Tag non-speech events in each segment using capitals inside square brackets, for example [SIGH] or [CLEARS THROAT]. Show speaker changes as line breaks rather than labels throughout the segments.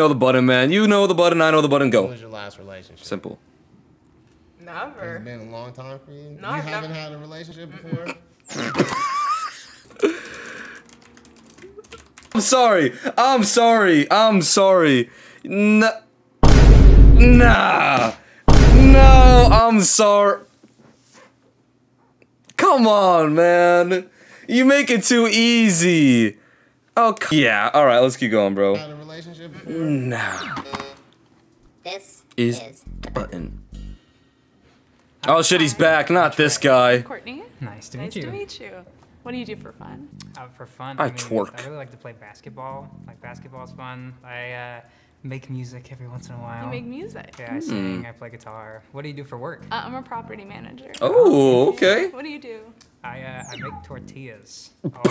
know the button, man. You know the button. I know the button.
When
Go.
was your last relationship?
Simple.
Never.
it been a long time for you?
No,
you
I've
haven't
never-
had a relationship before? [LAUGHS]
I'm sorry. I'm sorry. I'm sorry. Nah. Nah. No, I'm sorry. Come on, man. You make it too easy. Oh, c- yeah. All right, let's keep going, bro.
had a relationship before?
Nah.
This
Is
is
button. Oh shit, he's back. Not this guy.
Courtney.
Nice to
Nice
meet you.
to meet you. What do you do for fun?
Uh, for fun,
I
mean,
twerk.
I really like to play basketball. Like basketball's fun. I uh, make music every once in a while.
You make music.
Yeah, I sing. I play guitar. What do you do for work?
Uh, I'm a property manager.
Oh, okay.
What do you do?
I uh, I make tortillas [LAUGHS] all day.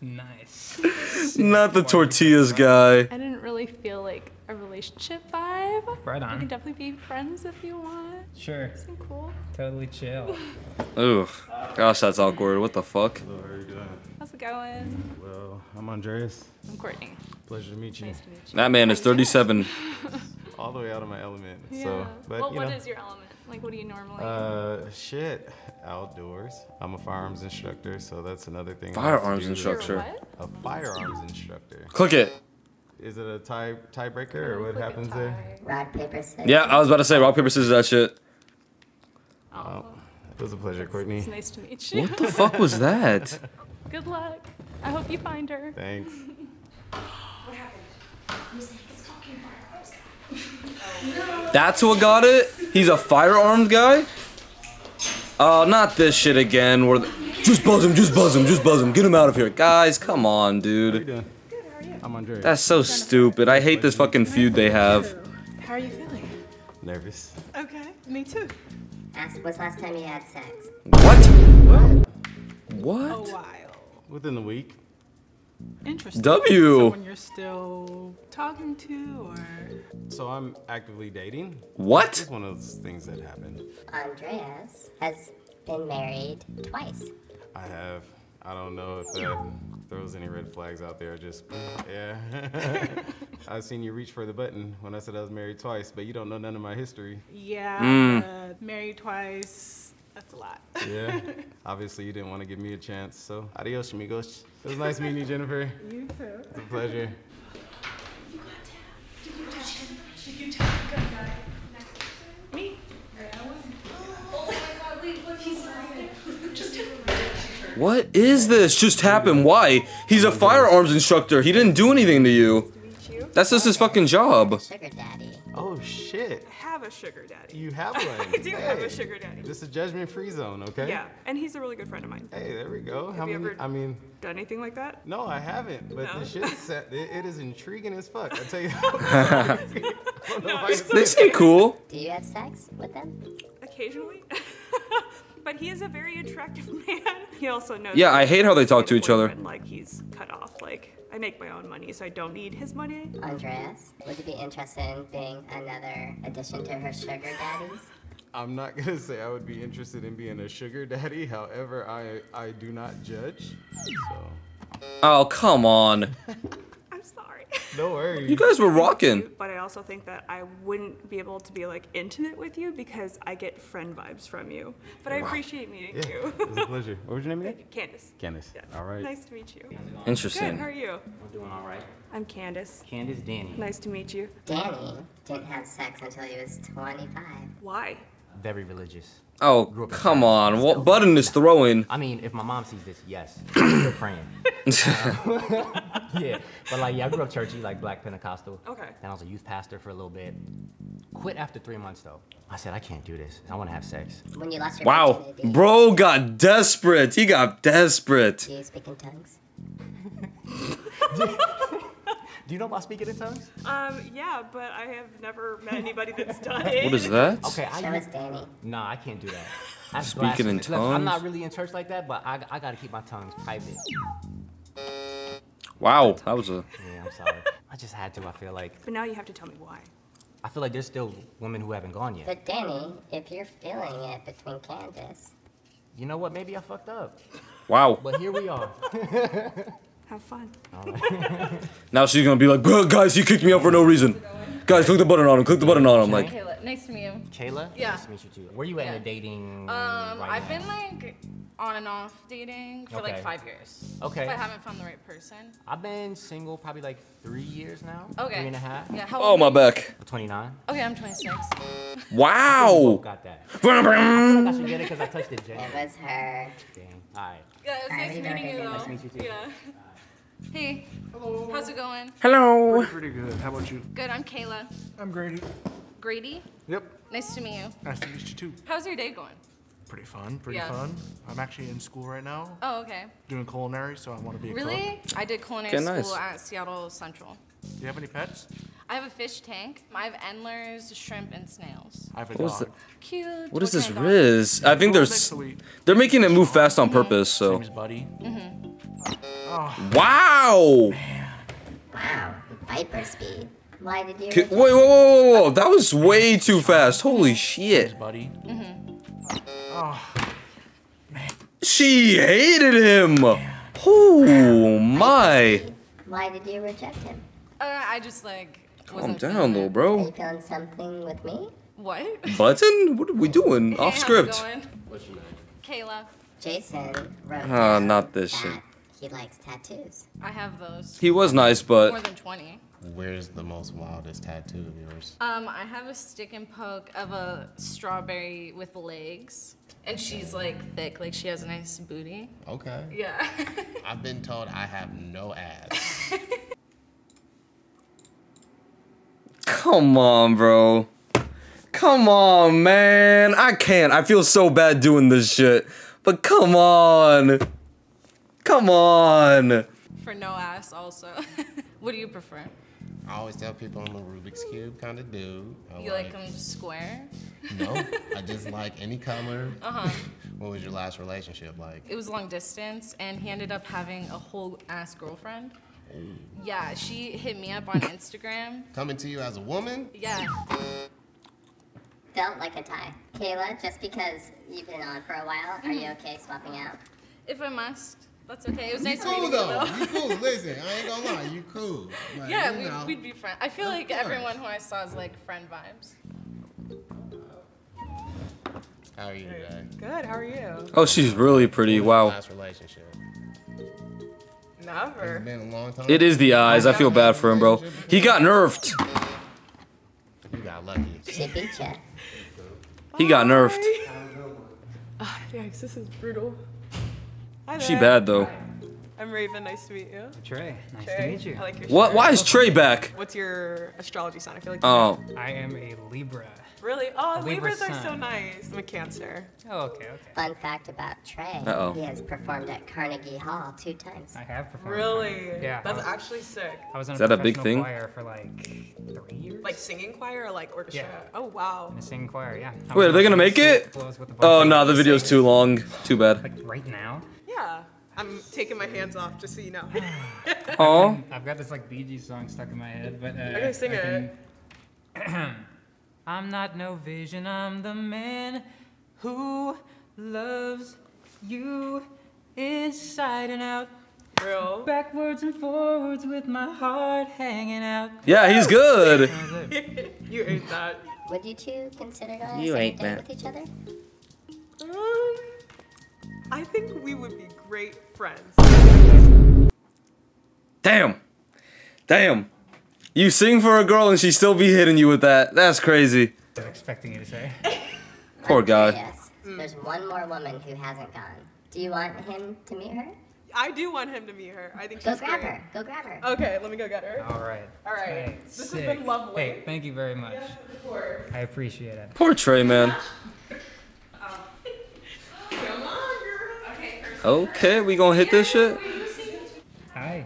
Nice. [LAUGHS]
Not the tortillas guy.
I didn't really feel like a relationship vibe.
Right on.
We can definitely be friends if you want.
Sure.
Isn't cool?
Totally chill. [LAUGHS]
Ugh. Gosh, that's awkward. What the fuck?
Hello, how are you doing?
How's it going?
Well, I'm Andreas.
I'm Courtney.
Pleasure to meet you.
Nice to meet you.
That man is 37. [LAUGHS]
All the way out of my element.
Yeah.
So, but
well,
you
what
know,
is your element? Like, what do you normally?
uh, shit, outdoors. I'm a firearms instructor, so that's another thing. I have to
Firearms instructor.
A firearms instructor.
Click it.
Is it a tie tiebreaker or what happens there?
tie.
rock, paper, scissors.
Yeah, I was about to say rock, paper, scissors, that shit.
Oh,
It was a pleasure, Courtney.
it's [LAUGHS] nice to meet you.
What the fuck was that? [LAUGHS]
Good luck. I hope you find her.
Thanks. [LAUGHS] What happened?
That's what got it? He's a firearms guy? Oh, not this shit again. Where the- just buzz him, just buzz him, just buzz him. Get him out of here. Guys, come on,
How you
dude.
doing? I'm Andreas.
That's so stupid. I hate this fucking feud they have.
How are you feeling?
nervous.
Okay, me too.
Ask when's the last time you had sex?
What?
A
What?
while.
Within the week.
Interesting.
W.
Someone you're still talking to, or
So I'm actively dating.
What?
It's one of those things that happen.
Andreas has been married twice.
I have. I don't know if that throws any red flags out there. Just yeah. [LAUGHS] I've seen you reach for the button when I said I was married twice, but you don't know none of my history.
yeah,
Mm.
uh, married twice. That's a lot.
Yeah. [LAUGHS] Obviously, you didn't want to give me a chance. So adios, amigos. It was nice meeting you, Jennifer.
You too.
It's a pleasure. You got to have.
Me?
What is this? Just happened. Why? He's a firearms instructor. He didn't do anything to you.
You?
That's just his fucking job.
Sugar daddy.
Oh shit.
I have a sugar daddy.
You have one. [LAUGHS]
I do have a sugar daddy.
This is judgment-free zone, okay?
Yeah, and he's a really good friend of mine.
Hey, there we go. How
you
many?
ever-
I mean,
Done anything like that?
no, I haven't. But
No.
the shit set, it, it is intriguing as fuck. I tell you. [LAUGHS] [LAUGHS] I don't know if I can
They seem cool.
Do you have sex with them?
Occasionally. but he is a very attractive man. He also knows.
Yeah, I hate how they talk to each other.
Like he's cut off. Like I make my own money, so I don't need his money.
Andreas, would you be interested in being another addition to her sugar daddies?
I'm not gonna say I would be interested in being a sugar daddy. However, I I do not judge. So
Oh, come on. [LAUGHS]
I'm sorry.
no worries.
You guys were rocking.
But I also think that I wouldn't be able to be like intimate with you because I get friend vibes from you. But I appreciate meeting
yeah,
you.
it was a [LAUGHS] pleasure. What was your name again?
Candace.
Candace.
Yeah.
All right.
Nice to meet you. Good.
Interesting.
How are you?
We're doing all right.
I'm Candace.
Candace Danny,
Nice to meet you.
Danny didn't have sex until he was 25.
Why?
very religious.
Oh, come on. What button is throwing?
I mean, if my mom sees this, yes, [COUGHS] I'm still praying. [LAUGHS] [LAUGHS] [LAUGHS] yeah, but like, yeah, I grew up churchy, like Black Pentecostal.
Okay.
Then I was a youth pastor for a little bit. Quit after three months though. I said I can't do this. I want to have sex.
When you lost your
Wow. Bro got desperate. He got desperate.
Do you speak in tongues? [LAUGHS]
Do you know about speaking in tongues?
Um, yeah, but I have never met anybody that's done it.
What is that?
Okay, I
Show
use-
us Danny.
Nah, I can't do that. That's
Speaking in
blasphemous. Look, I'm not really in church like that, but I, I gotta keep my tongues private.
Wow, that was a.
Yeah, I'm sorry. I just had to. I feel like
But now you have to tell me why.
I feel like there's still women who haven't gone yet.
But Danny, if you're feeling it between Candace,
You know what? Maybe I fucked up.
Wow.
But here we are. [LAUGHS]
Have fun. [LAUGHS]
Now she's gonna be like, "Bro, guys, he kicked me out for no reason. Guys, click the button on him. Click the button on him. Like,
Kayla, nice to meet you.
Kayla?
Yeah.
Nice to meet you too. Where are you at in
Yeah.
the dating?
Um,
right
I've
now?
been like on and off dating for like five years.
Okay.
But I haven't found the right person.
I've been single probably like three years now.
Okay.
Three and a half.
Yeah. How old oh
my
are you?
back.
29.
Okay, I'm 26.
Both
Wow.
got that.
Brum, brum.
I should get it because I touched it, Jen.
It was her.
Dang. All right.
Yeah, it was nice
Alright,
meeting you though.
nice
to meet you too.
Yeah. Hey. Hello. How's it going?
Hello.
Pretty good. How about you?
Good. I'm Kayla.
I'm Grady.
Grady.
Yep.
Nice to meet you.
Nice to meet you too.
How's your day going?
Pretty fun. Pretty
Yeah.
fun. I'm actually in school right now,
Oh, okay.
doing culinary, so I want to be a cook.
Really? I did culinary
Okay,
school
nice.
at Seattle Central.
Do you have any pets?
I have a fish tank. I have endlers, shrimp, and snails.
I have a
What
dog.
that?
Cute.
What is this
kind of dog?
Riz? I think
Oh,
there's they're making it move fast on purpose. So
Name's Buddy. Mhm.
wow.
Wow. Viper speed. Why did you?
Wait, whoa, whoa, whoa, whoa! That was way too fast. Holy shit.
Buddy.
She hated him. Oh my.
Why did you reject him?
Uh, I just like.
Calm down,
feeling
little bro.
Are you feeling something with me?
What?
Button? What are we doing?
Hey,
Off
how's it
script.
going? Kayla,
Jason
Ah,
down
not this shit.
That he likes tattoos.
I have those.
He was nice, but More
than 20.
Where's the most wildest tattoo of yours?
Um, I have a stick and poke of a strawberry with legs. And she's like thick, like she has a nice booty.
Okay.
Yeah. [LAUGHS]
I've been told I have no ass. [LAUGHS]
come on, bro. Come on, man. I can't. I feel so bad doing this shit. But come on. Come on.
For no ass, also. [LAUGHS] what do you prefer?
I always tell people I'm a Rubik's Cube kind of dude. I
You like them square?
No, [LAUGHS] I just like any color.
Uh huh. [LAUGHS]
What was your last relationship like?
It was long distance, and he ended up having a whole ass girlfriend. Yeah, she hit me up on Instagram.
Coming to you as a woman?
Yeah.
Felt like a tie. Kayla, just because you've been on for a while, are
Mm-hmm.
you okay swapping out?
If I must, that's okay. It was
You
nice
cool
meeting you
though.
though.
You cool. Listen, I ain't gonna lie. You cool. Like,
Yeah,
you know.
we, we'd be friends. I feel
Of
like
course.
everyone who I saw is like friend vibes.
How are you today?
Good. How are you?
Oh, she's really pretty.
What was your
Wow.
Last relationship. It's
Never.
been a long time.
It is the eyes. I feel bad for him, bro. He got nerfed.
You got lucky.
She beat you.
He got nerfed.
Ah, [LAUGHS] yikes, this is brutal. Hi
She bad though.
I'm Raven. Nice to meet you.
Trey, nice
Trey,
to meet you.
I like your
What? Why is Trey back?
What's your astrology sign? I feel like.
Oh,
I am a Libra.
Really? Oh,
Libra
Libras are so nice. I'm a Cancer.
Oh, okay, okay.
Fun fact about Trey.
Uh-oh.
He has performed at Carnegie Hall two times.
I have performed.
Really?
Yeah.
That's
was,
actually sick.
I was in
Is
a
that a big thing?
choir for like three years.
Like singing choir or like orchestra?
Yeah.
Oh wow.
in a singing choir, yeah.
Wait, are they gonna make it?
clothes with a bunch
Oh
of
no, the video's
singers.
too long. Too bad.
Like right now.
Yeah. I'm taking my hands off just so you know.
Oh, [LAUGHS]
I've got this like Bee Gees song stuck in my head, but uh,
Okay, sing
I
it.
can- [CLEARS THROAT] I'm not no vision. I'm the man who loves you inside and out,
Real.
backwards and forwards with my heart hanging out.
yeah, he's good.
That was [LAUGHS]
you ate that.
Would you two consider going on
You
a
ain't
date
that.
with each other?
I think we would be great friends.
Damn, damn. You sing for a girl and she still be hitting you with that. That's crazy.
I was expecting you to say. [LAUGHS]
Poor guy.
Yes. There's one more woman who hasn't gone. Do you want him to meet her?
I do want him to meet her. I think
Go
she's
grab
great.
her. Go grab her.
Okay, let me go get her.
All right.
All right.
Hey,
This has been lovely.
Hey, thank you very much.
Of course.
I appreciate it.
Poor Trey, man.
Come on, girl. Okay,
Okay, we gonna hit this shit.
Hi.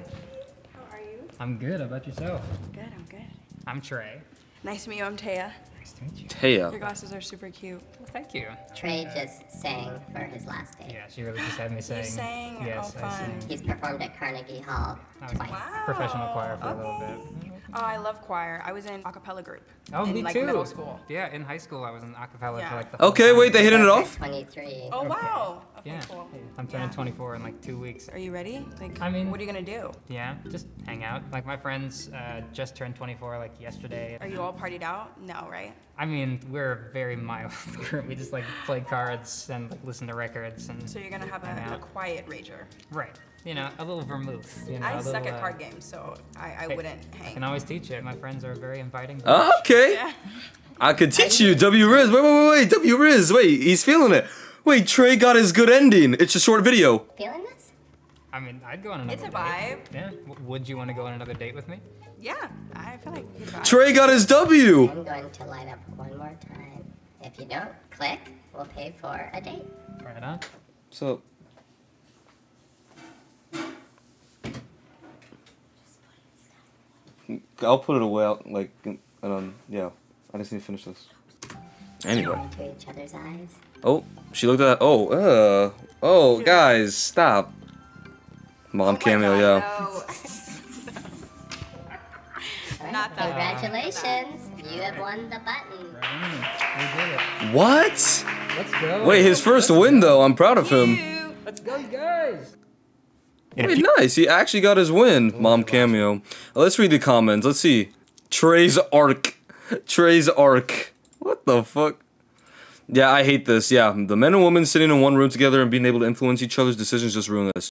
How are you?
I'm good. How about yourself?
Good, I'm good.
I'm Trey.
Nice to meet you. I'm Taya.
Nice to meet you.
Taya.
Your glasses are super cute.
Well, thank you.
Trey uh, just sang for his last day.
Yeah, she really just had me saying.
sang?
Oh, yes,
Oh,
I
fun.
sing.
He's performed at Carnegie Hall twice.
in professional choir for a little bit.
Oh, I love choir. I was in a cappella group.
Oh,
in,
me
like,
too.
middle school.
Yeah, in high school I was in acapella
Yeah.
for like the whole
Okay,
time.
wait, they hitting it off?
23.
Oh, wow.
Yeah.
cool.
I'm turning
Yeah.
24 in like two weeks.
Are you ready? Like,
I mean-
what are you gonna do?
Yeah, just hang out. Like my friends uh, just turned 24 like yesterday.
Are you all partied out? No, right?
I mean, we're a very mild [LAUGHS] group. We just like play cards and like listen to records and.
So you're gonna have a, a quiet rager.
Right. You know, a little vermouth. You know,
I
a
suck at
uh,
card games, so I, I
hey,
wouldn't
I
hang.
can always teach it. My friends are very inviting.
Ah, okay. I could teach you, W Riz. Wait, wait, wait, wait. W Riz. Wait, he's feeling it. Wait, Trey got his good ending. It's a short video.
Feeling this?
I mean, I'd go on another date.
It's a
date.
vibe.
Yeah. W- would you want to go on another date with me?
Yeah, I feel like you'd.
Trey got his W.
I'm going to line up one more time. If you don't click, we'll pay for a date.
Right on.
So. I'll put it away. Out, like, and um, yeah. I just need to finish this. Anyway.
Into each other's eyes.
Oh, she looked at. Oh, uh. Oh, guys, stop. Mom cameo, yeah. [LAUGHS]
Not that
Congratulations, you have won the button.
We did it.
What?
Let's go.
Wait, his first win though. I'm proud of him.
Let's go, guys.
Wait, nice. He actually got his win. Mom cameo. Let's read the comments. Let's see. Trey's arc. Trey's arc. What the fuck? Yeah, I hate this. Yeah, the men and women sitting in one room together and being able to influence each other's decisions just ruin this.